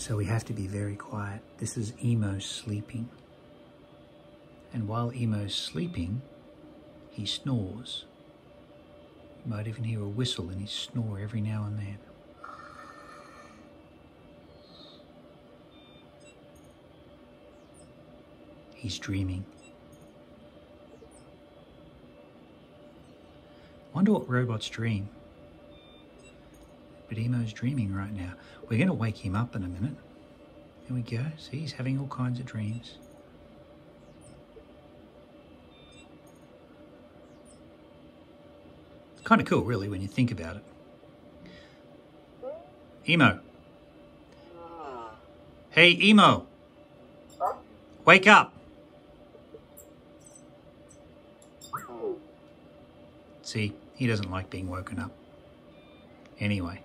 So we have to be very quiet. This is Emo sleeping. And while Emo's sleeping, he snores. You might even hear a whistle in his snore every now and then. He's dreaming. Wonder what robots dream. But Emo's dreaming right now. We're going to wake him up in a minute. There we go. See, he's having all kinds of dreams. It's kind of cool, really, when you think about it. Emo. Hey, Emo. Wake up. See, he doesn't like being woken up. Anyway.